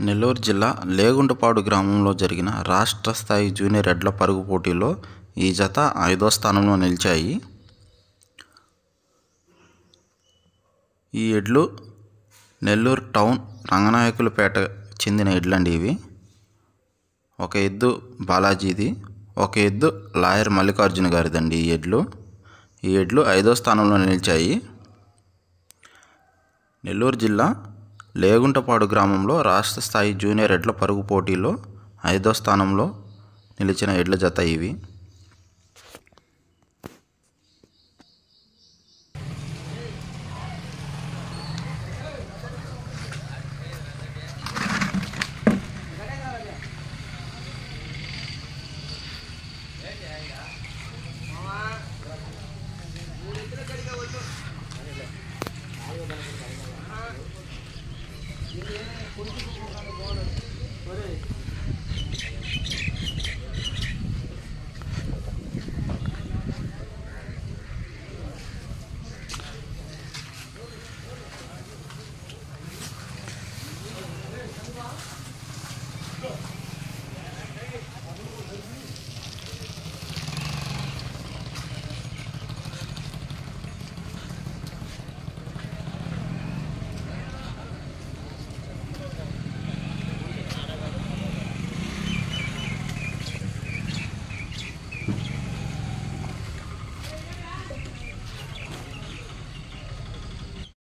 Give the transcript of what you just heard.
నెల్లూరు జిల్లా లేగుంటపాడు గ్రామంలో జరిగిన రాష్ట్ర స్థాయి జూనియర్ ఎడ్ల పరుగు పోటీలో ఈ జత ఐదో స్థానంలో నిలిచాయి. ఈ ఎడ్లు నెల్లూరు టౌన్ రంగనాయకులపేట చెందిన ఎడ్లండి ఇవి. ఒక ఎద్దు బాలాజీది ఒక ఎద్దు లాయర్ మల్లికార్జున గారిదండి ఈ ఎడ్లు. ఈ ఎడ్లు ఐదో స్థానంలో నిలిచాయి. నెల్లూరు జిల్లా లేగుంటపాడు గ్రామంలో రాష్ట్ర స్థాయి జూనియర్ ఎడ్ల పరుగు పోటీలో ఐదో స్థానంలో నిలిచిన ఎడ్ల జత ఇవి Yeah, yeah.